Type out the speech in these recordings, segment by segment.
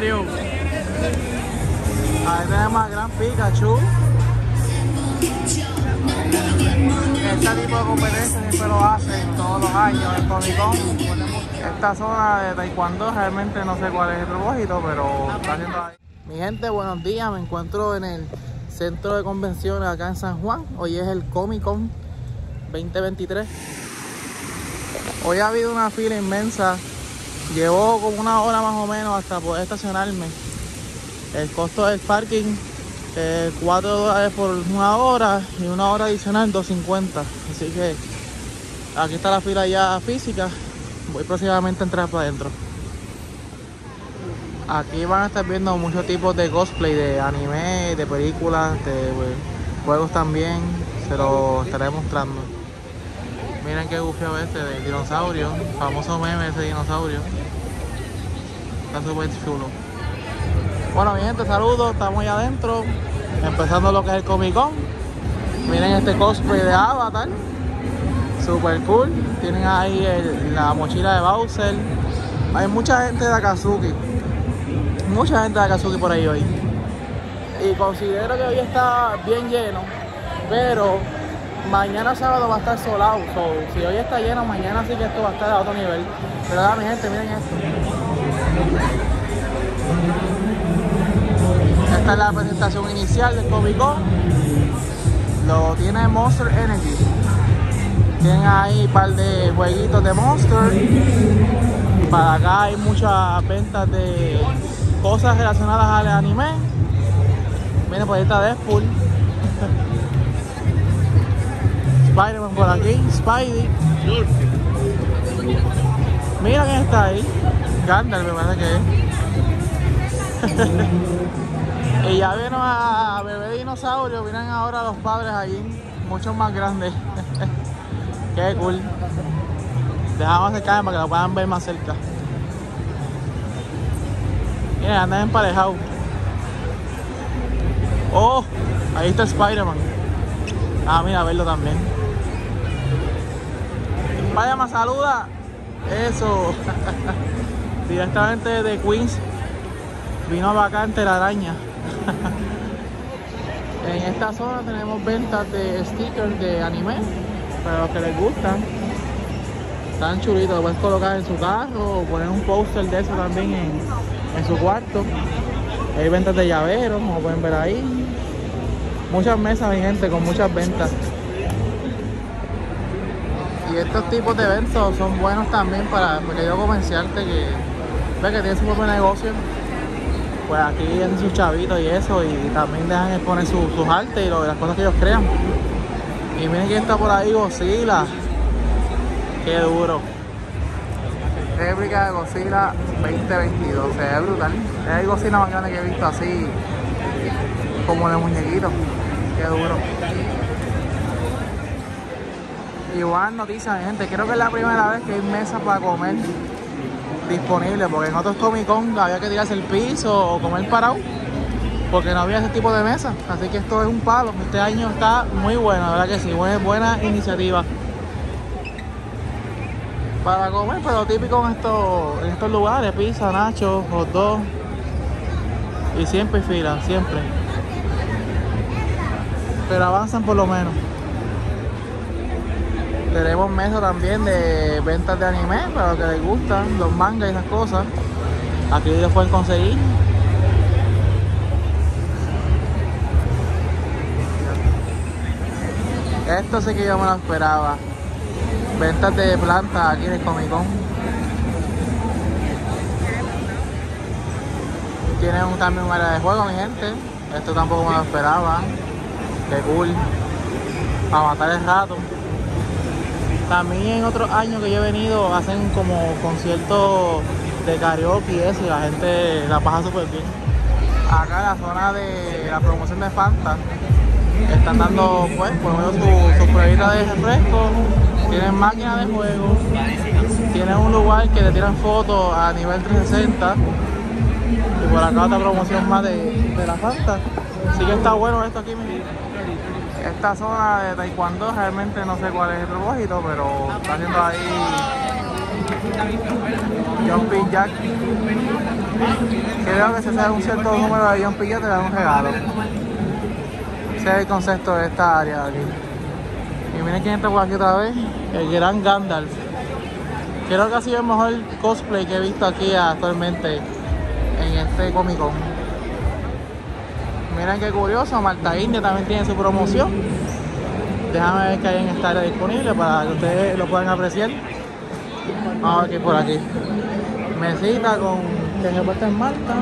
Mario. Ahí tenemos a Gran Pikachu. Este tipo de competencia siempre lo hacen todos los años en Comic Con. Esta zona de Taekwondo realmente no sé cuál es el propósito, pero está haciendo ahí. Mi gente, buenos días. Me encuentro en el centro de convenciones acá en San Juan. Hoy es el Comic Con 2023. Hoy ha habido una fila inmensa. Llevo como una hora más o menos hasta poder estacionarme. El costo del parking eh, 4 dólares por una hora y una hora adicional 2.50. Así que aquí está la fila ya física. Voy próximamente a entrar para adentro. Aquí van a estar viendo muchos tipos de cosplay, de anime, de películas, de juegos también. Se lo estaré mostrando. Miren qué bufeo este del dinosaurio, famoso meme ese dinosaurio. Está súper chulo. Bueno mi gente, saludos, estamos ya adentro, empezando lo que es el Comic Con. Miren este cosplay de Avatar, super cool. Tienen ahí la mochila de Bowser. Hay mucha gente de Akatsuki, mucha gente de Akatsuki por ahí hoy. Y considero que hoy está bien lleno, pero mañana sábado va a estar solado. So, si hoy está lleno, mañana sí que esto va a estar a otro nivel. Pero nada, mi gente, miren esto. Esta es la presentación inicial del Comic Con. Lo tiene Monster Energy. Tienen ahí un par de jueguitos de Monster. Para acá hay muchas ventas de cosas relacionadas al anime. Miren, por ahí está Deadpool. Spider-Man por aquí, Spidey. Mira quién está ahí. Gandalf me parece que es. y ya vieron a bebé dinosaurio, miren ahora los padres allí, muchos más grandes. Qué cool. Dejamos acercarme para que lo puedan ver más cerca. Miren, andan emparejados. Oh, ahí está Spider-Man. Ah, mira, verlo también. Spider-Man, saluda. Eso. Directamente de Queens. Vino vacante la araña. en esta zona tenemos ventas de stickers de anime. Para los que les gustan. Están chulitos, lo puedes colocar en su carro o poner un póster de eso también en, en su cuarto. Hay ventas de llaveros, como pueden ver ahí. Muchas mesas, mi gente, con muchas ventas. Y estos tipos de eventos son buenos también para el pequeño comerciante que ve que tiene su propio negocio. Pues aquí tienen sus chavitos y eso, y también dejan exponer su- sus artes y las cosas que ellos crean. Y miren quién está por ahí, Godzilla. Qué duro. Réplica de Godzilla 2022, se ve brutal. Es el Godzilla más grande que he visto así, como de muñequito. Qué duro. Igual noticia, mi gente, creo que es la primera vez que hay mesas para comer disponibles, porque en otros Comic Con había que tirarse el piso o comer parado, porque no había ese tipo de mesa. Así que esto es un palo. Este año está muy bueno, la verdad que sí, buena, buena iniciativa. Para comer, pero típico en estos, lugares, pizza, nachos, hot dog. Y siempre fila, siempre. Pero avanzan por lo menos. Tenemos mesa también de ventas de anime para los que les gustan, los mangas y esas cosas. Aquí los pueden conseguir. Esto sí que yo me lo esperaba. Ventas de plantas aquí en el Comic Con. Tienen un, también un área de juego, mi gente. Esto tampoco me lo esperaba. Qué cool. Para matar el rato. También en otros años que yo he venido hacen como conciertos de karaoke y eso y la gente la pasa súper bien. Acá en la zona de la promoción de Fanta están dando pues por menos su, su pruebita de refresco, tienen máquinas de juego, tienen un lugar que te tiran fotos a nivel 360 y por acá otra promoción más de, de la Fanta. Así que está bueno esto aquí. Esta zona de taekwondo realmente no sé cuál es el propósito, pero está haciendo ahí jumping jack. Creo que si se un cierto número de John Pillo te dan un regalo. Ese es el concepto de esta área aquí. Y miren quién está por aquí otra vez. El gran Gandalf. Creo que ha sido el mejor cosplay que he visto aquí actualmente en este Comic Con. Miren qué curioso, Malta India también tiene su promoción. Déjame ver qué hay en esta área disponible para que ustedes lo puedan apreciar. Vamos a ver por aquí. Mesita con que se puesta en Malta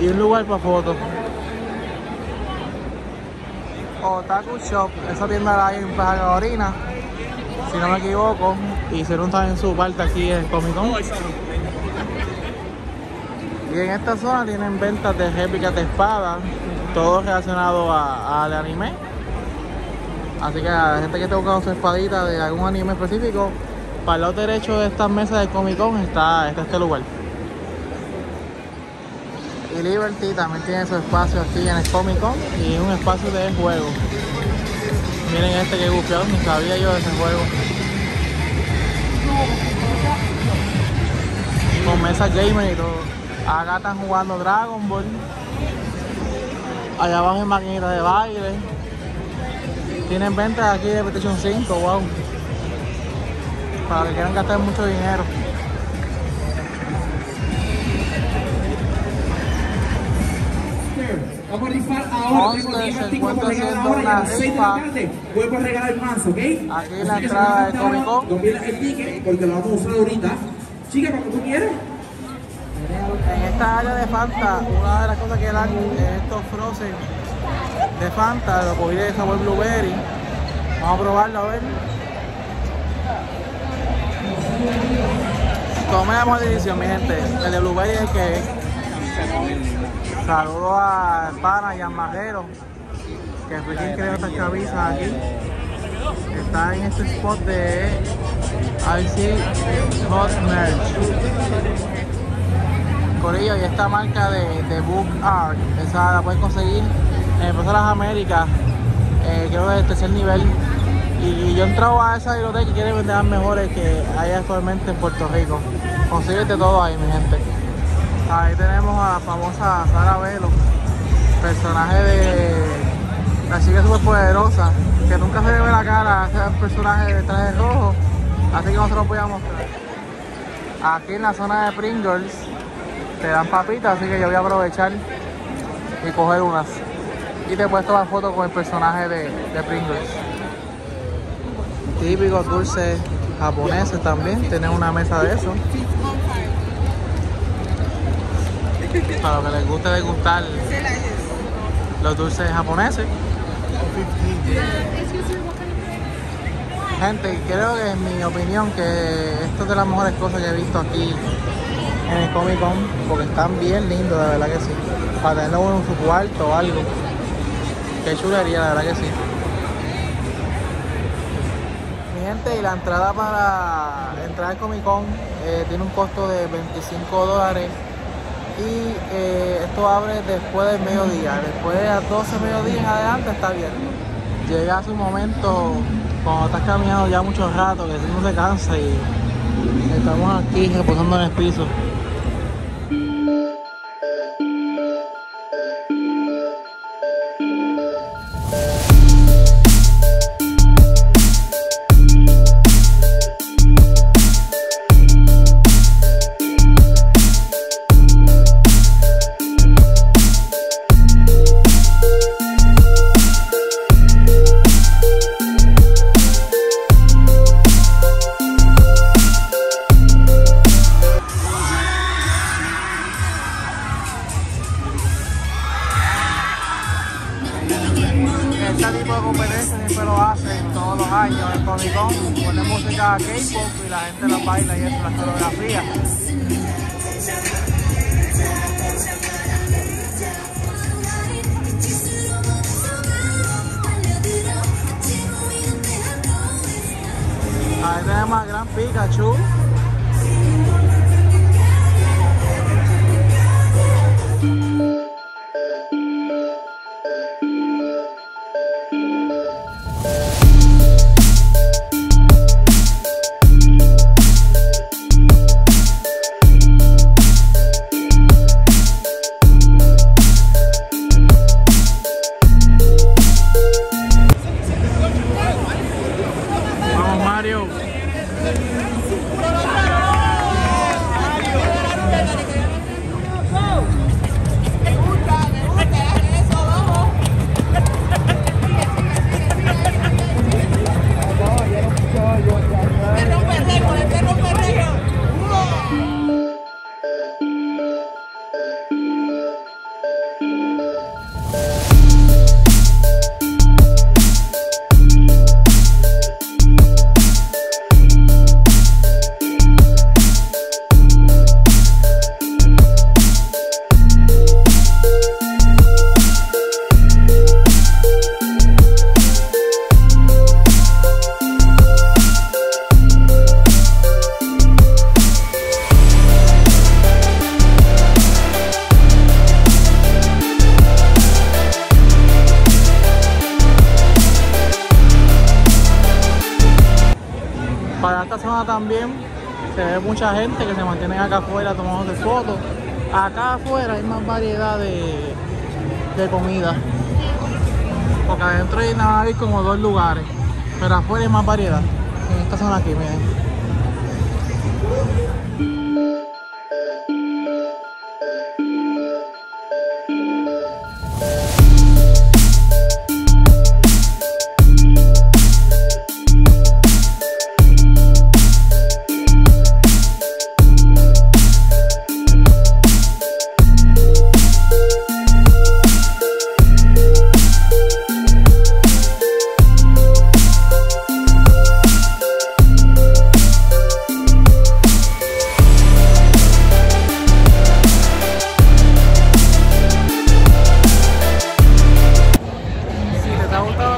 y un lugar para fotos. Otaku Shop, esa tienda la hay en Plaza si no me equivoco, hicieron también su parte aquí en Comic Con. Y en esta zona tienen ventas de réplicas de espadas, todo relacionado al anime. Así que la gente que esté buscando su espadita de algún anime específico, para el lado derecho de estas mesas de Comic Con está, está este lugar. Y Liberty también tiene su espacio aquí en el Comic Con y un espacio de juego. Miren este que bufiado, ni sabía yo de ese juego. Con mesas gamer y todo. Acá están jugando Dragon Ball. Allá abajo hay maquinitas de baile. Tienen ventas aquí de PlayStation 5, wow. Para que quieran gastar mucho dinero. Vamos a rifar ahora. Tengo Monster 10 se artículos encuentra para regalar ahora y a las 6 de la tarde vuelvo a regalar más, ¿ok? Aquí Así la entrada de Comic Con. El ticket porque lo vamos a usar ahorita. Chica, cuando tú quieras. En esta área de Fanta, una de las cosas que dan es estos frozen de Fanta, lo cogí de sabor blueberry. Vamos a probarlo a ver. Tome la mi gente. El de blueberry es que es. Saludo a Pana y a Majero, que fue quien creó estas camisas aquí. Está en este spot de IC Hot Merch. Y esta marca de, de Book Art, esa la puedes conseguir en el de las Américas, eh, creo que es el tercer nivel. Y yo he entrado a esa biblioteca y quiere vender mejores que hay actualmente en Puerto Rico. Consíguete todo ahí, mi gente. Ahí tenemos a la famosa Sara Velo, personaje de la chica superpoderosa, que nunca se le ve la cara a ese personaje de traje rojo, así que no se lo voy a mostrar. Aquí en la zona de Pringles te dan papitas, así que yo voy a aprovechar y coger unas. Y te puedes tomar fotos con el personaje de, de Pringles. Típicos dulces japoneses también, tienen una mesa de eso. Para los que les guste degustar los dulces japoneses. Gente, creo que en mi opinión que esto es de las mejores cosas que he visto aquí en el Comic Con porque están bien lindos, de verdad que sí. Para tenerlo en su cuarto o algo. Qué chulería, la verdad que sí. Mi gente, y la entrada para entrar al Comic Con eh, tiene un costo de 25 dólares. Y eh, esto abre después del mediodía. Después de las 12 mediodías en adelante está abierto. Llega su momento cuando estás caminando ya mucho rato, que si uno se cansa y estamos aquí reposando en el piso. Este tipo de competencias siempre lo hacen todos los años en Comic Con. Ponen música K-pop y la gente la baila y eso, las coreografías. Ahí tenemos a Gran Pikachu. Se ve mucha gente que se mantienen acá afuera tomando fotos. Acá afuera hay más variedad de, de comida. Porque adentro hay nada como dos lugares. Pero afuera hay más variedad. En esta zona aquí, miren.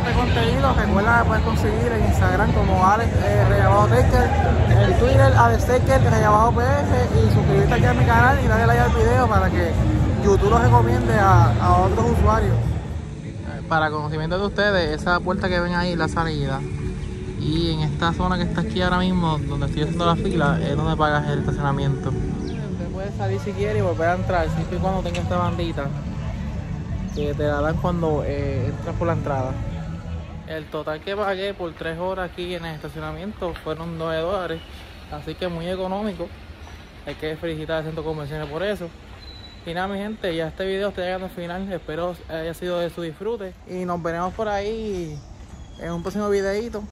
Este contenido, recuerda que puedes conseguir en Instagram como Alex eh, en Twitter Alex Taker, Rellabajo PS y suscribirte aquí a mi canal y darle like al video para que YouTube lo recomiende a, a otros usuarios. Para conocimiento de ustedes, esa puerta que ven ahí la salida. Y en esta zona que está aquí ahora mismo, donde estoy haciendo la fila, es donde pagas el estacionamiento. Usted puede salir si quiere y volver a entrar, siempre y cuando tenga esta bandita que te la dan cuando eh, entras por la entrada. El total que pagué por 3 horas aquí en el estacionamiento fueron 9 dólares, así que muy económico. Hay que felicitar al centro comercial por eso. Y nada, mi gente, ya este video está llegando al final. Espero haya sido de su disfrute. Y nos veremos por ahí en un próximo videito.